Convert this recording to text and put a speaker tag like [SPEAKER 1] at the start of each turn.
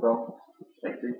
[SPEAKER 1] Well. Thank you.